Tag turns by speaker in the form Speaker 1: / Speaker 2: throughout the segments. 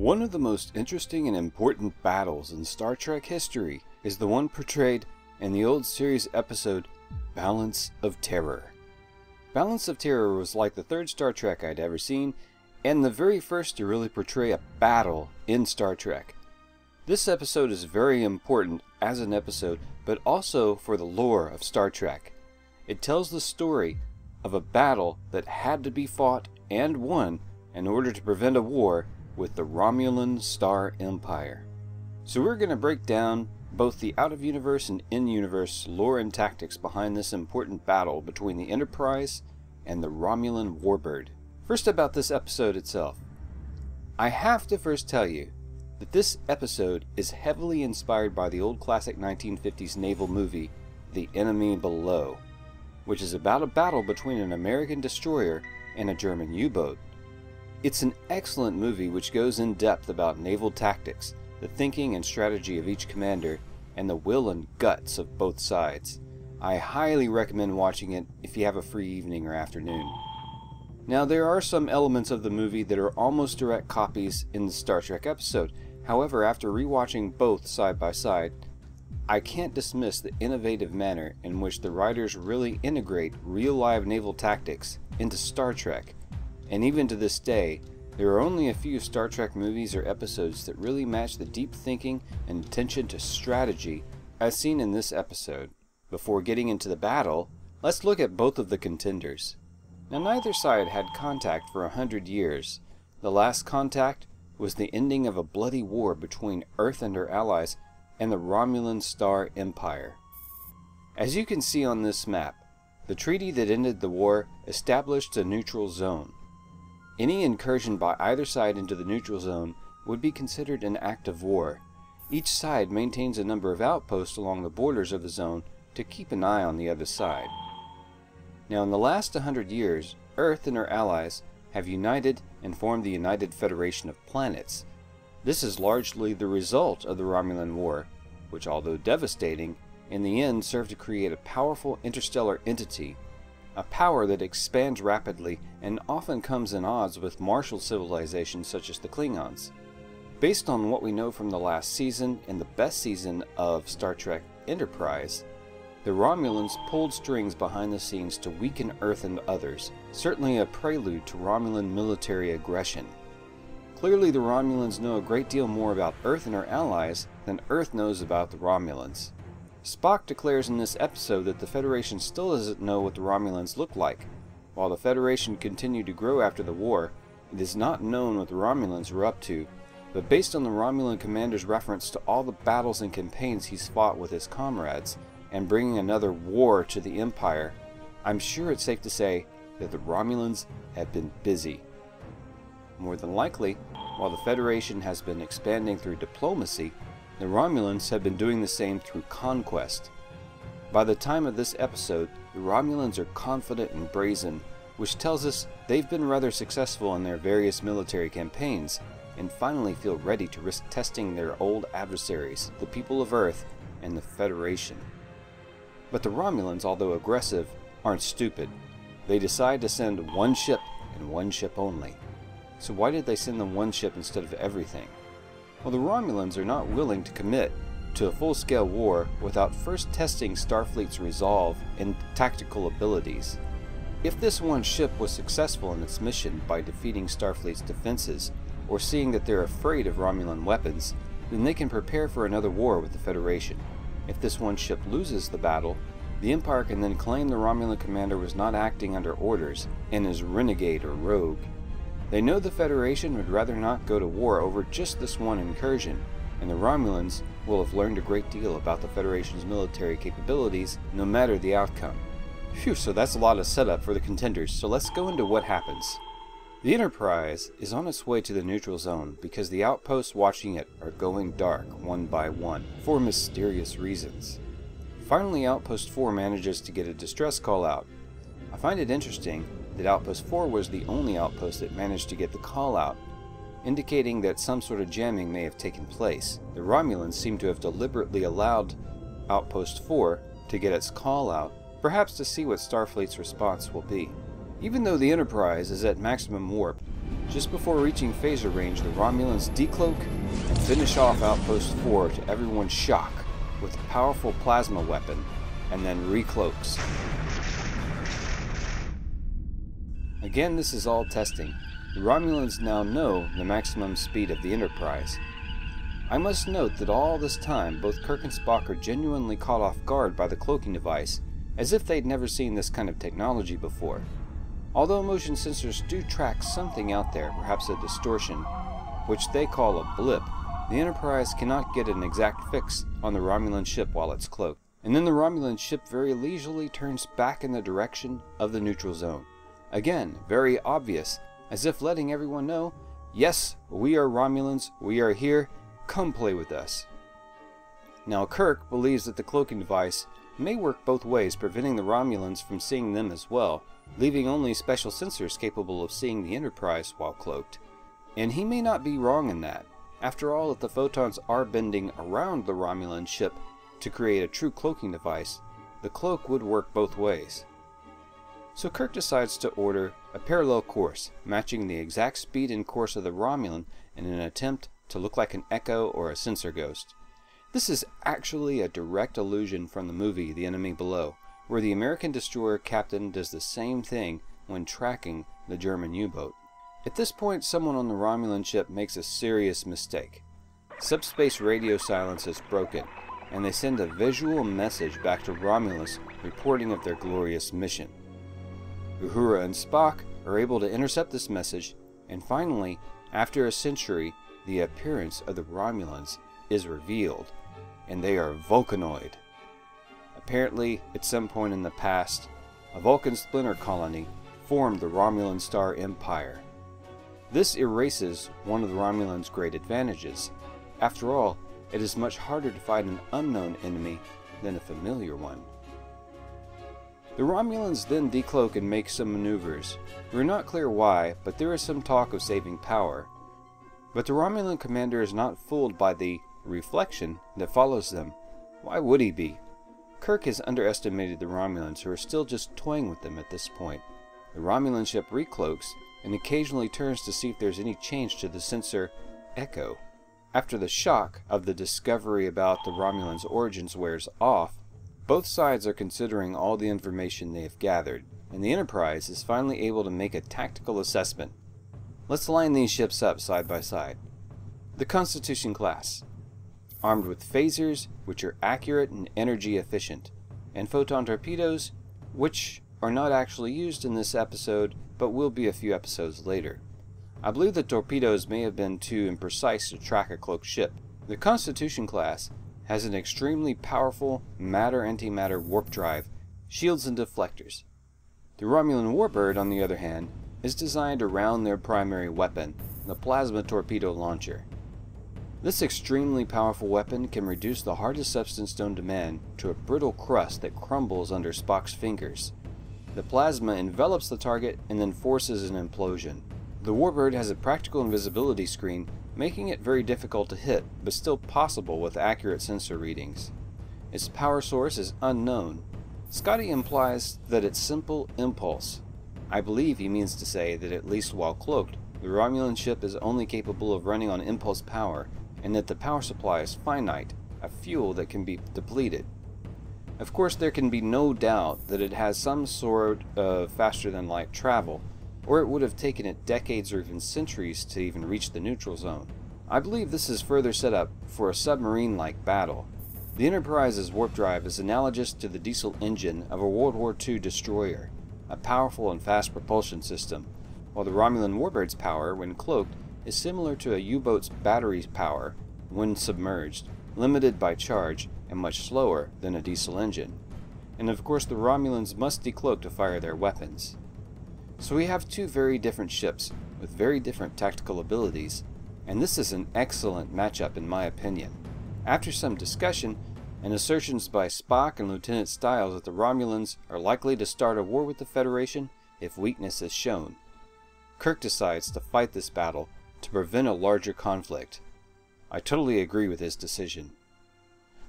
Speaker 1: One of the most interesting and important battles in Star Trek history is the one portrayed in the old series episode Balance of Terror. Balance of Terror was like the third Star Trek I'd ever seen, and the very first to really portray a battle in Star Trek. This episode is very important as an episode, but also for the lore of Star Trek. It tells the story of a battle that had to be fought and won in order to prevent a war with the Romulan Star Empire. So we're going to break down both the out of universe and in universe lore and tactics behind this important battle between the Enterprise and the Romulan Warbird. First, about this episode itself. I have to first tell you that this episode is heavily inspired by the old classic 1950s naval movie, The Enemy Below, which is about a battle between an American destroyer and a German U boat. It's an excellent movie which goes in depth about naval tactics, the thinking and strategy of each commander, and the will and guts of both sides. I highly recommend watching it if you have a free evening or afternoon. Now, there are some elements of the movie that are almost direct copies in the Star Trek episode. However, after rewatching both side by side, I can't dismiss the innovative manner in which the writers really integrate real live naval tactics into Star Trek and even to this day, there are only a few Star Trek movies or episodes that really match the deep thinking and attention to strategy as seen in this episode. Before getting into the battle, let's look at both of the contenders. Now, neither side had contact for a hundred years. The last contact was the ending of a bloody war between Earth and her allies and the Romulan Star Empire. As you can see on this map, the treaty that ended the war established a neutral zone. Any incursion by either side into the neutral zone would be considered an act of war. Each side maintains a number of outposts along the borders of the zone to keep an eye on the other side. Now in the last 100 years, Earth and her allies have united and formed the United Federation of Planets. This is largely the result of the Romulan War, which although devastating, in the end served to create a powerful interstellar entity a power that expands rapidly and often comes in odds with martial civilizations such as the Klingons. Based on what we know from the last season and the best season of Star Trek Enterprise, the Romulans pulled strings behind the scenes to weaken Earth and others, certainly a prelude to Romulan military aggression. Clearly the Romulans know a great deal more about Earth and her allies than Earth knows about the Romulans. Spock declares in this episode that the Federation still doesn't know what the Romulans look like. While the Federation continued to grow after the war, it is not known what the Romulans were up to, but based on the Romulan commander's reference to all the battles and campaigns he's fought with his comrades, and bringing another war to the Empire, I'm sure it's safe to say that the Romulans have been busy. More than likely, while the Federation has been expanding through diplomacy, the Romulans have been doing the same through conquest. By the time of this episode, the Romulans are confident and brazen, which tells us they've been rather successful in their various military campaigns, and finally feel ready to risk testing their old adversaries, the people of Earth and the Federation. But the Romulans, although aggressive, aren't stupid. They decide to send one ship and one ship only. So why did they send them one ship instead of everything? Well, the Romulans are not willing to commit to a full-scale war without first testing Starfleet's resolve and tactical abilities. If this one ship was successful in its mission by defeating Starfleet's defenses, or seeing that they're afraid of Romulan weapons, then they can prepare for another war with the Federation. If this one ship loses the battle, the Empire can then claim the Romulan commander was not acting under orders and is renegade or rogue. They know the Federation would rather not go to war over just this one incursion, and the Romulans will have learned a great deal about the Federation's military capabilities no matter the outcome. Phew, so that's a lot of setup for the contenders, so let's go into what happens. The Enterprise is on its way to the neutral zone because the outposts watching it are going dark one by one for mysterious reasons. Finally, Outpost 4 manages to get a distress call out. I find it interesting that Outpost 4 was the only outpost that managed to get the call out, indicating that some sort of jamming may have taken place. The Romulans seem to have deliberately allowed Outpost 4 to get its call out, perhaps to see what Starfleet's response will be. Even though the Enterprise is at maximum warp, Just before reaching phaser range, the Romulans decloak and finish off Outpost 4 to everyone's shock with a powerful plasma weapon, and then recloaks. Again, this is all testing. The Romulans now know the maximum speed of the Enterprise. I must note that all this time, both Kirk and Spock are genuinely caught off guard by the cloaking device, as if they'd never seen this kind of technology before. Although motion sensors do track something out there, perhaps a distortion, which they call a blip, the Enterprise cannot get an exact fix on the Romulan ship while it's cloaked. And then the Romulan ship very leisurely turns back in the direction of the neutral zone. Again, very obvious, as if letting everyone know, yes, we are Romulans, we are here, come play with us. Now Kirk believes that the cloaking device may work both ways, preventing the Romulans from seeing them as well, leaving only special sensors capable of seeing the Enterprise while cloaked. And he may not be wrong in that. After all, if the photons are bending around the Romulan ship to create a true cloaking device, the cloak would work both ways. So Kirk decides to order a parallel course, matching the exact speed and course of the Romulan in an attempt to look like an echo or a sensor ghost. This is actually a direct allusion from the movie The Enemy Below, where the American destroyer captain does the same thing when tracking the German U-boat. At this point, someone on the Romulan ship makes a serious mistake. Subspace radio silence is broken, and they send a visual message back to Romulus reporting of their glorious mission. Uhura and Spock are able to intercept this message, and finally, after a century, the appearance of the Romulans is revealed, and they are Vulcanoid. Apparently, at some point in the past, a Vulcan splinter colony formed the Romulan Star Empire. This erases one of the Romulans' great advantages. After all, it is much harder to fight an unknown enemy than a familiar one. The Romulans then decloak and make some maneuvers. We're not clear why, but there is some talk of saving power. But the Romulan commander is not fooled by the reflection that follows them. Why would he be? Kirk has underestimated the Romulans, who are still just toying with them at this point. The Romulan ship recloaks and occasionally turns to see if there's any change to the sensor Echo. After the shock of the discovery about the Romulans' origins wears off, both sides are considering all the information they have gathered, and the Enterprise is finally able to make a tactical assessment. Let's line these ships up side by side. The Constitution class, armed with phasers, which are accurate and energy efficient, and photon torpedoes, which are not actually used in this episode, but will be a few episodes later. I believe the torpedoes may have been too imprecise to track a cloaked ship. The Constitution class has an extremely powerful matter-antimatter warp drive, shields and deflectors. The Romulan Warbird, on the other hand, is designed around their primary weapon, the plasma torpedo launcher. This extremely powerful weapon can reduce the hardest substance known to man to a brittle crust that crumbles under Spock's fingers. The plasma envelops the target and then forces an implosion. The Warbird has a practical invisibility screen making it very difficult to hit, but still possible with accurate sensor readings. Its power source is unknown. Scotty implies that it's simple impulse. I believe he means to say that at least while cloaked, the Romulan ship is only capable of running on impulse power, and that the power supply is finite, a fuel that can be depleted. Of course, there can be no doubt that it has some sort of faster than light travel, or it would have taken it decades or even centuries to even reach the neutral zone. I believe this is further set up for a submarine-like battle. The Enterprise's warp drive is analogous to the diesel engine of a World War II destroyer, a powerful and fast propulsion system, while the Romulan Warbird's power, when cloaked, is similar to a U-boat's battery's power when submerged, limited by charge, and much slower than a diesel engine. And of course the Romulans must decloak to fire their weapons. So we have two very different ships with very different tactical abilities, and this is an excellent matchup in my opinion. After some discussion, and assertions by Spock and Lieutenant Stiles that the Romulans are likely to start a war with the Federation if weakness is shown. Kirk decides to fight this battle to prevent a larger conflict. I totally agree with his decision.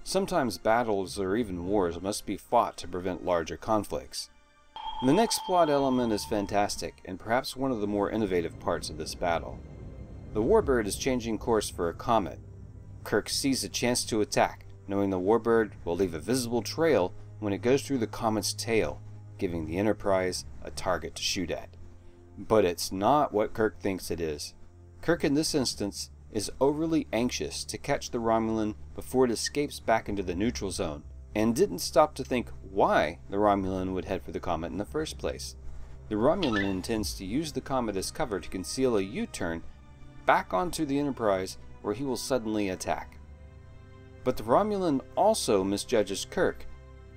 Speaker 1: Sometimes battles or even wars must be fought to prevent larger conflicts. The next plot element is fantastic, and perhaps one of the more innovative parts of this battle. The Warbird is changing course for a comet. Kirk sees a chance to attack, knowing the Warbird will leave a visible trail when it goes through the comet's tail, giving the Enterprise a target to shoot at. But it's not what Kirk thinks it is. Kirk in this instance is overly anxious to catch the Romulan before it escapes back into the neutral zone, and didn't stop to think why the Romulan would head for the comet in the first place. The Romulan intends to use the comet as cover to conceal a U-turn back onto the Enterprise where he will suddenly attack. But the Romulan also misjudges Kirk,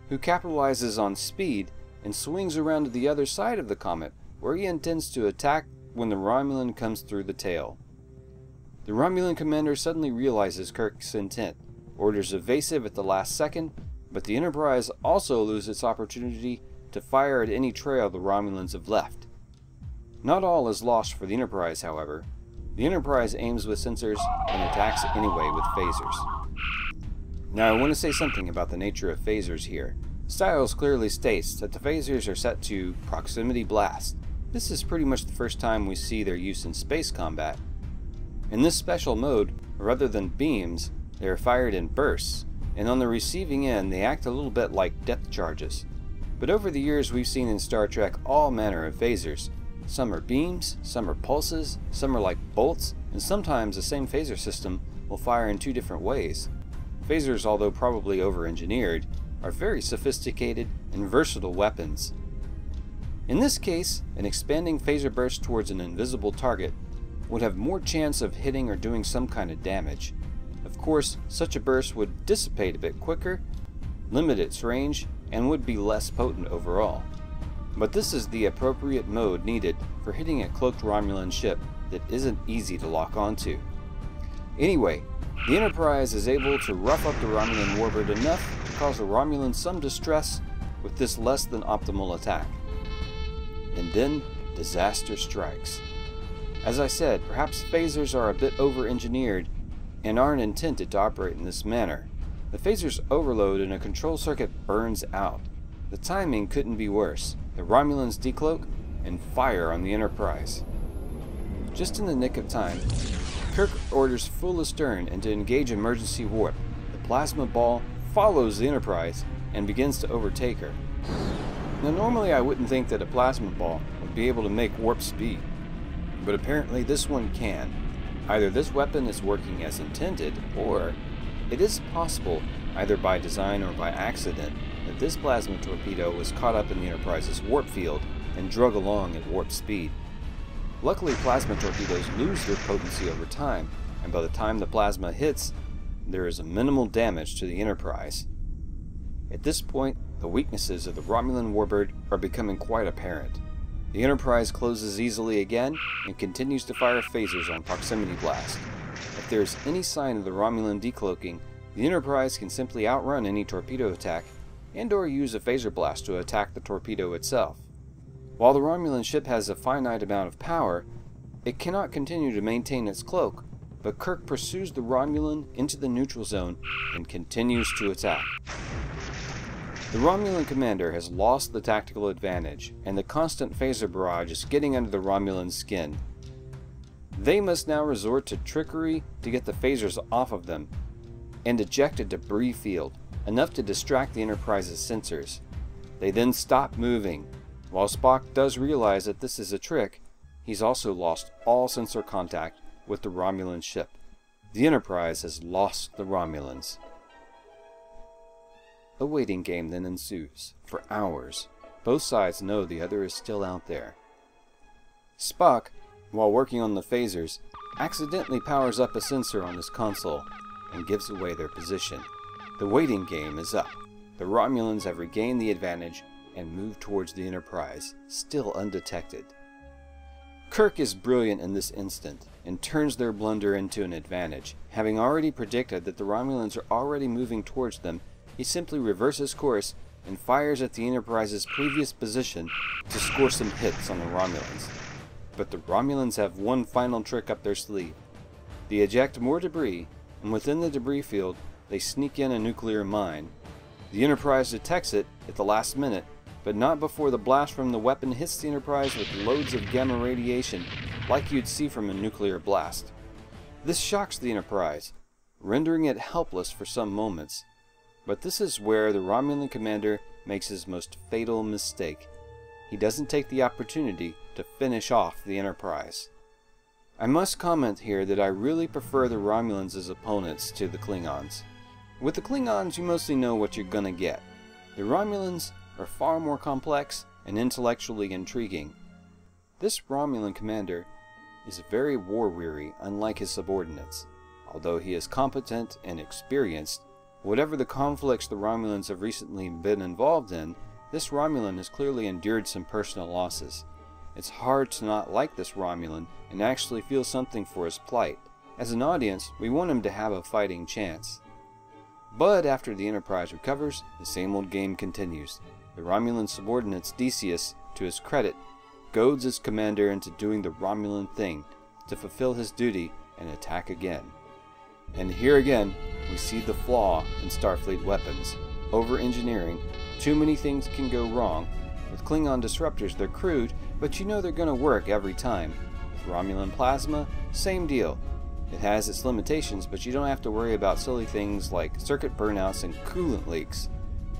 Speaker 1: who capitalizes on speed and swings around to the other side of the comet where he intends to attack when the Romulan comes through the tail. The Romulan commander suddenly realizes Kirk's intent, orders evasive at the last second, but the Enterprise also loses its opportunity to fire at any trail the Romulans have left. Not all is lost for the Enterprise, however. The Enterprise aims with sensors and attacks anyway with phasers. Now I want to say something about the nature of phasers here. Stiles clearly states that the phasers are set to proximity blast. This is pretty much the first time we see their use in space combat. In this special mode, rather than beams, they are fired in bursts, and on the receiving end they act a little bit like depth charges. But over the years we've seen in Star Trek all manner of phasers. Some are beams, some are pulses, some are like bolts, and sometimes the same phaser system will fire in two different ways. Phasers, although probably over-engineered, are very sophisticated and versatile weapons. In this case, an expanding phaser burst towards an invisible target would have more chance of hitting or doing some kind of damage, course, such a burst would dissipate a bit quicker, limit its range, and would be less potent overall. But this is the appropriate mode needed for hitting a cloaked Romulan ship that isn't easy to lock onto. Anyway, the Enterprise is able to rough up the Romulan warbird enough to cause the Romulan some distress with this less than optimal attack. And then, disaster strikes. As I said, perhaps phasers are a bit over-engineered and aren't intended to operate in this manner. The phaser's overload and a control circuit burns out. The timing couldn't be worse. The Romulans decloak and fire on the Enterprise. Just in the nick of time, Kirk orders full astern and to engage emergency warp. The plasma ball follows the Enterprise and begins to overtake her. Now normally I wouldn't think that a plasma ball would be able to make warp speed, but apparently this one can. Either this weapon is working as intended, or it is possible, either by design or by accident, that this plasma torpedo was caught up in the Enterprise's warp field and drug along at warp speed. Luckily, plasma torpedoes lose their potency over time, and by the time the plasma hits, there is minimal damage to the Enterprise. At this point, the weaknesses of the Romulan warbird are becoming quite apparent. The Enterprise closes easily again and continues to fire phasers on proximity blast. If there is any sign of the Romulan decloaking, the Enterprise can simply outrun any torpedo attack and or use a phaser blast to attack the torpedo itself. While the Romulan ship has a finite amount of power, it cannot continue to maintain its cloak, but Kirk pursues the Romulan into the neutral zone and continues to attack. The Romulan commander has lost the tactical advantage, and the constant phaser barrage is getting under the Romulan skin. They must now resort to trickery to get the phasers off of them, and eject a debris field, enough to distract the Enterprise's sensors. They then stop moving. While Spock does realize that this is a trick, he's also lost all sensor contact with the Romulan ship. The Enterprise has lost the Romulans. A waiting game then ensues, for hours. Both sides know the other is still out there. Spock, while working on the phasers, accidentally powers up a sensor on his console and gives away their position. The waiting game is up. The Romulans have regained the advantage and move towards the Enterprise, still undetected. Kirk is brilliant in this instant and turns their blunder into an advantage, having already predicted that the Romulans are already moving towards them he simply reverses course and fires at the Enterprise's previous position to score some hits on the Romulans. But the Romulans have one final trick up their sleeve. They eject more debris, and within the debris field, they sneak in a nuclear mine. The Enterprise detects it at the last minute but not before the blast from the weapon hits the Enterprise with loads of gamma radiation, like you'd see from a nuclear blast. This shocks the Enterprise, rendering it helpless for some moments. But this is where the Romulan commander makes his most fatal mistake. He doesn't take the opportunity to finish off the Enterprise. I must comment here that I really prefer the Romulans as opponents to the Klingons. With the Klingons, you mostly know what you're gonna get. The Romulans are far more complex and intellectually intriguing. This Romulan commander is very war-weary, unlike his subordinates. Although he is competent and experienced, whatever the conflicts the Romulans have recently been involved in, this Romulan has clearly endured some personal losses. It's hard to not like this Romulan and actually feel something for his plight. As an audience, we want him to have a fighting chance. But after the Enterprise recovers, the same old game continues. The Romulan subordinates Decius, to his credit, goads his commander into doing the Romulan thing, to fulfill his duty and attack again. And here again, we see the flaw in Starfleet weapons. Over-engineering, too many things can go wrong. With Klingon disruptors, they're crude, but you know they're going to work every time. With Romulan plasma, same deal. It has its limitations, but you don't have to worry about silly things like circuit burnouts and coolant leaks.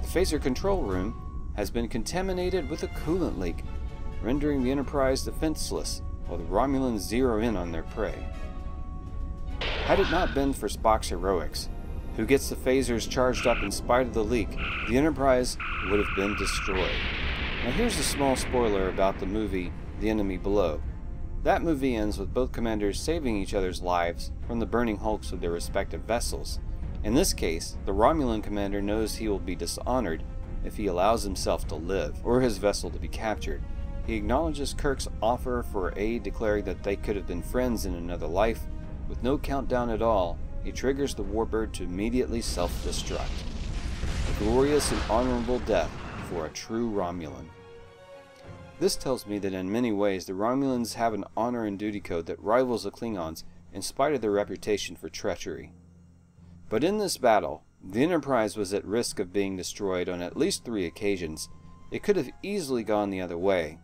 Speaker 1: The phaser control room has been contaminated with a coolant leak, rendering the Enterprise defenseless while the Romulans zero in on their prey. Had it not been for Spock's heroics, who gets the phasers charged up in spite of the leak, the Enterprise would have been destroyed. Now here's a small spoiler about the movie The Enemy Below. That movie ends with both commanders saving each other's lives from the burning hulks of their respective vessels. In this case, the Romulan commander knows he will be dishonored if he allows himself to live, or his vessel to be captured. He acknowledges Kirk's offer for aid, declaring that they could have been friends in another life, with no countdown at all, he triggers the warbird to immediately self-destruct. A glorious and honorable death for a true Romulan. This tells me that in many ways the Romulans have an honor and duty code that rivals the Klingons in spite of their reputation for treachery. But in this battle, the Enterprise was at risk of being destroyed on at least three occasions. It could have easily gone the other way.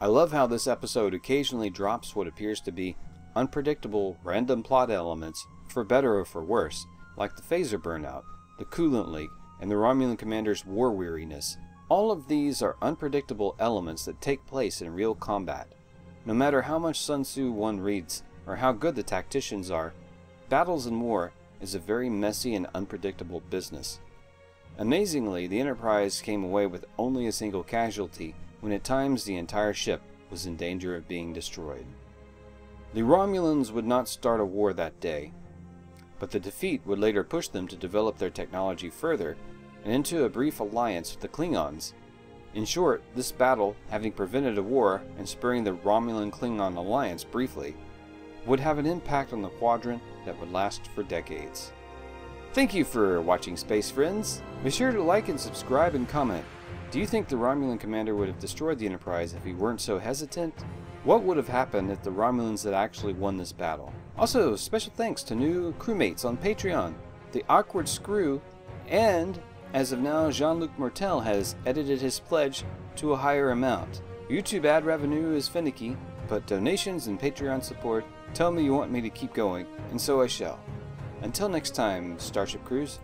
Speaker 1: I love how this episode occasionally drops what appears to be unpredictable, random plot elements, for better or for worse, like the phaser burnout, the coolant leak, and the Romulan commander's war weariness. All of these are unpredictable elements that take place in real combat. No matter how much Sun Tzu one reads, or how good the tacticians are, battles in war is a very messy and unpredictable business. Amazingly, the Enterprise came away with only a single casualty, when at times the entire ship was in danger of being destroyed. The Romulans would not start a war that day, but the defeat would later push them to develop their technology further and into a brief alliance with the Klingons. In short, this battle, having prevented a war and spurring the Romulan-Klingon alliance briefly, would have an impact on the quadrant that would last for decades. Thank you for watching Space Friends! Be sure to like and subscribe and comment. Do you think the Romulan commander would have destroyed the Enterprise if he weren't so hesitant? What would have happened if the Romulans had actually won this battle? Also, special thanks to new crewmates on Patreon, The Awkward Screw, and, as of now, Jean-Luc Martel has edited his pledge to a higher amount. YouTube ad revenue is finicky, but donations and Patreon support tell me you want me to keep going, and so I shall. Until next time, Starship Crews,